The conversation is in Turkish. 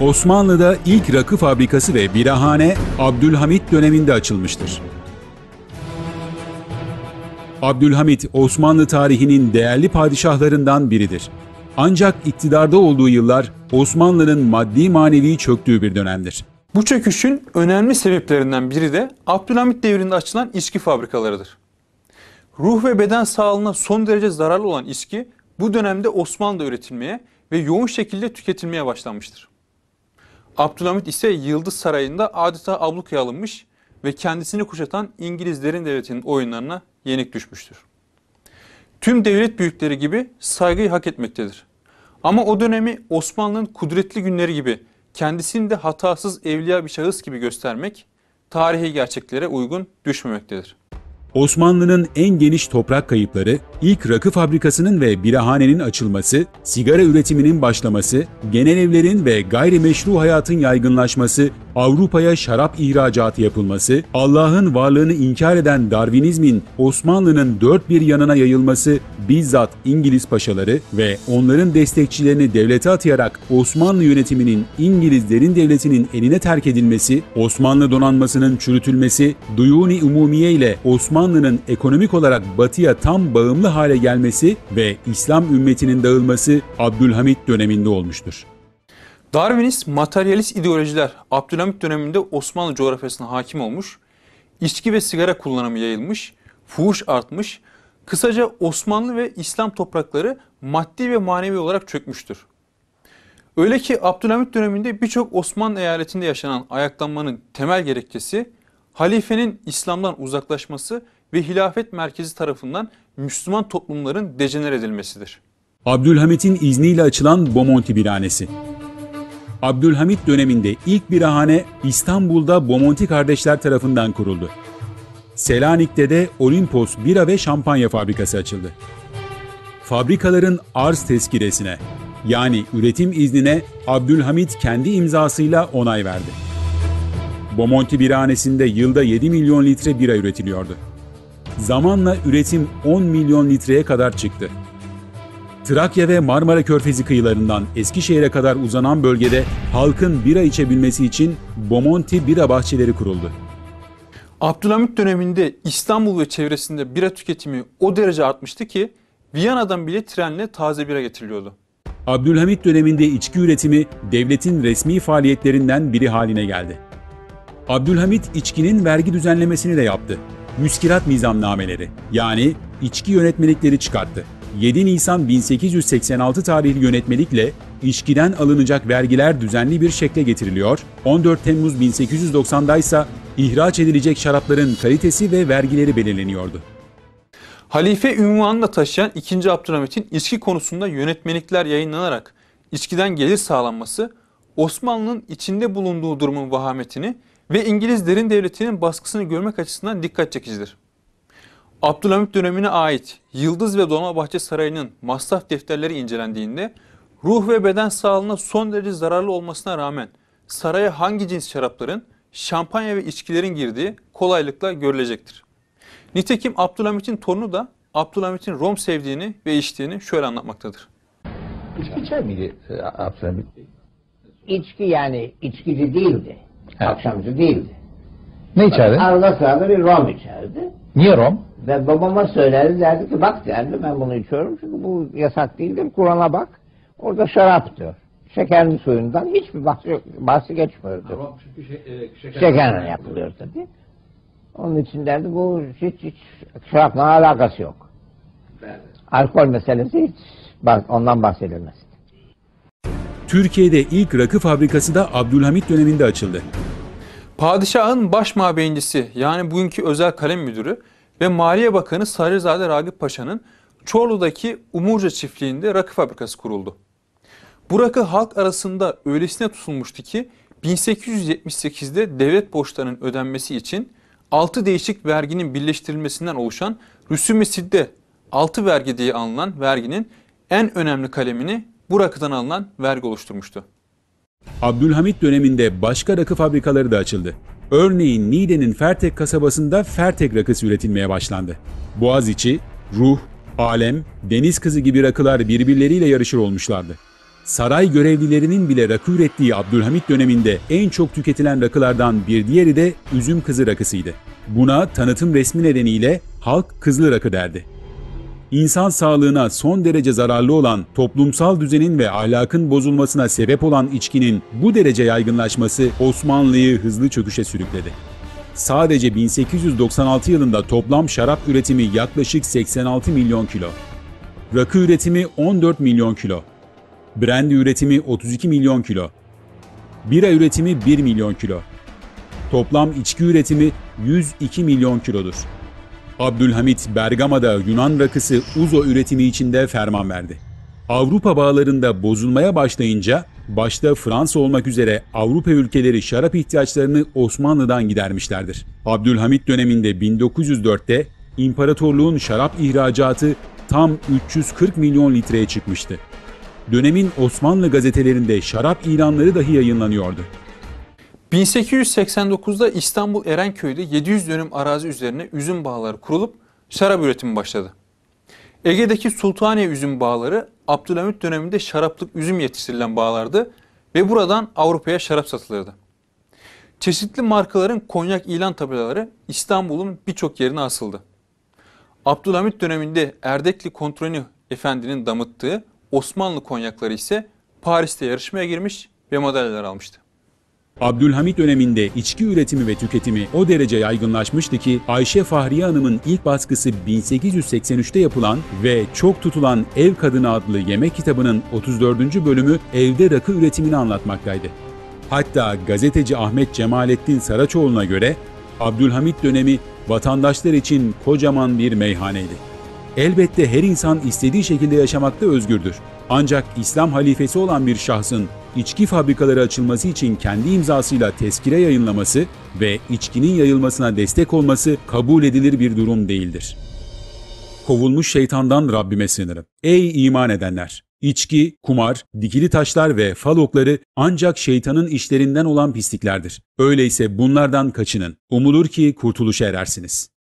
Osmanlı'da ilk rakı fabrikası ve birahane Abdülhamit döneminde açılmıştır. Abdülhamit Osmanlı tarihinin değerli padişahlarından biridir. Ancak iktidarda olduğu yıllar Osmanlı'nın maddi manevi çöktüğü bir dönemdir. Bu çöküşün önemli sebeplerinden biri de Abdülhamit devrinde açılan içki fabrikalarıdır. Ruh ve beden sağlığına son derece zararlı olan içki bu dönemde Osmanlı'da üretilmeye ve yoğun şekilde tüketilmeye başlanmıştır. Abdülhamit ise Yıldız Sarayı'nda adeta ablukaya alınmış ve kendisini kuşatan İngilizlerin devletinin oyunlarına yenik düşmüştür. Tüm devlet büyükleri gibi saygıyı hak etmektedir. Ama o dönemi Osmanlı'nın kudretli günleri gibi kendisini de hatasız evliya bir şahıs gibi göstermek tarihi gerçeklere uygun düşmemektedir. Osmanlı'nın en geniş toprak kayıpları, ilk rakı fabrikasının ve birahanenin açılması, sigara üretiminin başlaması, genel evlerin ve gayrimeşru hayatın yaygınlaşması, Avrupa'ya şarap ihracatı yapılması, Allah'ın varlığını inkar eden Darwinizmin Osmanlı'nın dört bir yanına yayılması, bizzat İngiliz paşaları ve onların destekçilerini devlete atayarak Osmanlı yönetiminin İngilizlerin devletinin eline terk edilmesi, Osmanlı donanmasının çürütülmesi, Duyuni Umumiye ile Osmanlı'nın ekonomik olarak batıya tam bağımlı hale gelmesi ve İslam ümmetinin dağılması Abdülhamit döneminde olmuştur. Darwinist, materyalist ideolojiler Abdülhamit döneminde Osmanlı coğrafyasına hakim olmuş, içki ve sigara kullanımı yayılmış, fuhuş artmış, kısaca Osmanlı ve İslam toprakları maddi ve manevi olarak çökmüştür. Öyle ki Abdülhamit döneminde birçok Osmanlı eyaletinde yaşanan ayaklanmanın temel gerekçesi halifenin İslam'dan uzaklaşması ve hilafet merkezi tarafından Müslüman toplumların dejener edilmesidir. Abdülhamit'in izniyle açılan Bomonti Birhanesi Abdülhamit döneminde ilk birahane İstanbul'da Bomonti kardeşler tarafından kuruldu. Selanik'te de Olimpos bira ve şampanya fabrikası açıldı. Fabrikaların arz tezkiresine yani üretim iznine Abdülhamit kendi imzasıyla onay verdi. Bomonti Birhanesi'nde yılda 7 milyon litre bira üretiliyordu. Zamanla üretim 10 milyon litreye kadar çıktı. Trakya ve Marmara Körfezi kıyılarından Eskişehir'e kadar uzanan bölgede halkın bira içebilmesi için Bomonti bira bahçeleri kuruldu. Abdülhamit döneminde İstanbul ve çevresinde bira tüketimi o derece artmıştı ki Viyana'dan bile trenle taze bira getiriliyordu. Abdülhamit döneminde içki üretimi devletin resmi faaliyetlerinden biri haline geldi. Abdülhamit içkinin vergi düzenlemesini de yaptı. Müskirat nizamnameleri yani içki yönetmelikleri çıkarttı. 7 Nisan 1886 tarihli yönetmelikle içkiden alınacak vergiler düzenli bir şekle getiriliyor. 14 Temmuz 1890'da ise ihraç edilecek şarapların kalitesi ve vergileri belirleniyordu. Halife ünvanını taşıyan 2. Abdülhamit'in içki konusunda yönetmelikler yayınlanarak içkiden gelir sağlanması Osmanlı'nın içinde bulunduğu durumun vahametini ve İngilizlerin devletinin baskısını görmek açısından dikkat çekicidir. Abdülhamit dönemine ait Yıldız ve Dolmabahçe Sarayı'nın masraf defterleri incelendiğinde ruh ve beden sağlığına son derece zararlı olmasına rağmen saraya hangi cins şarapların, şampanya ve içkilerin girdiği kolaylıkla görülecektir. Nitekim Abdülhamit'in torunu da Abdülhamit'in Rom sevdiğini ve içtiğini şöyle anlatmaktadır. İçki içer miydi e, Abdülhamit? İçki yani içkici değildi. Evet. Akşamcı değildi. Ne içerdi? Arada sırada bir rom içerdi. Niye Rom? Ve babama söylerdi derdi ki bak derdi ben bunu içiyorum çünkü bu yasak değildir. Kur'an'a bak. Orada şarap diyor. Şekerli suyundan hiçbir bahsi, bahsi geçmiyordu. Rom çünkü şey, e, şeker. Şekerle yapılıyor tabii. Onun için derdi bu hiç hiç şarapla alakası yok. Alkol meselesi hiç ondan bahsedilmez. Türkiye'de ilk rakı fabrikası da Abdülhamit döneminde açıldı. Padişahın baş mabeyincisi yani bugünkü özel kalem müdürü ve Maliye Bakanı Sarızade Ragıp Paşa'nın Çorlu'daki Umurca çiftliğinde rakı fabrikası kuruldu. Bu rakı halk arasında öylesine tutulmuştu ki 1878'de devlet borçlarının ödenmesi için 6 değişik verginin birleştirilmesinden oluşan Rüsum-i Sidde 6 vergi diye anılan verginin en önemli kalemini bu rakıdan alınan vergi oluşturmuştu. Abdülhamit döneminde başka rakı fabrikaları da açıldı. Örneğin Niğde'nin Fertek kasabasında Fertek rakısı üretilmeye başlandı. Boğaziçi, Ruh, Alem, Deniz Kızı gibi rakılar birbirleriyle yarışır olmuşlardı. Saray görevlilerinin bile rakı ürettiği Abdülhamit döneminde en çok tüketilen rakılardan bir diğeri de üzüm kızı rakısıydı. Buna tanıtım resmi nedeniyle halk kızlı rakı derdi. İnsan sağlığına son derece zararlı olan, toplumsal düzenin ve ahlakın bozulmasına sebep olan içkinin bu derece yaygınlaşması Osmanlı'yı hızlı çöküşe sürükledi. Sadece 1896 yılında toplam şarap üretimi yaklaşık 86 milyon kilo. Rakı üretimi 14 milyon kilo. Brandy üretimi 32 milyon kilo. Bira üretimi 1 milyon kilo. Toplam içki üretimi 102 milyon kilodur. Abdülhamit Bergama'da Yunan rakısı Uzo üretimi içinde ferman verdi. Avrupa bağlarında bozulmaya başlayınca başta Fransa olmak üzere Avrupa ülkeleri şarap ihtiyaçlarını Osmanlı'dan gidermişlerdir. Abdülhamit döneminde 1904'te imparatorluğun şarap ihracatı tam 340 milyon litreye çıkmıştı. Dönemin Osmanlı gazetelerinde şarap ilanları dahi yayınlanıyordu. 1889'da İstanbul Erenköy'de 700 dönüm arazi üzerine üzüm bağları kurulup şarap üretimi başladı. Ege'deki Sultaniye üzüm bağları Abdülhamit döneminde şaraplık üzüm yetiştirilen bağlardı ve buradan Avrupa'ya şarap satılırdı. Çeşitli markaların konyak ilan tabelaları İstanbul'un birçok yerine asıldı. Abdülhamit döneminde Erdekli Kontroni Efendi'nin damıttığı Osmanlı konyakları ise Paris'te yarışmaya girmiş ve madalyalar almıştı. Abdülhamit döneminde içki üretimi ve tüketimi o derece yaygınlaşmıştı ki Ayşe Fahriye Hanım'ın ilk baskısı 1883'te yapılan ve çok tutulan Ev Kadını adlı yemek kitabının 34. bölümü evde rakı üretimini anlatmaktaydı. Hatta gazeteci Ahmet Cemalettin Saraçoğlu'na göre Abdülhamit dönemi vatandaşlar için kocaman bir meyhaneydi. Elbette her insan istediği şekilde yaşamakta özgürdür. Ancak İslam halifesi olan bir şahsın içki fabrikaları açılması için kendi imzasıyla tezkire yayınlaması ve içkinin yayılmasına destek olması kabul edilir bir durum değildir. Kovulmuş şeytandan Rabbime sığınırım. Ey iman edenler! İçki, kumar, dikili taşlar ve fal okları ancak şeytanın işlerinden olan pisliklerdir. Öyleyse bunlardan kaçının. Umulur ki kurtuluşa erersiniz.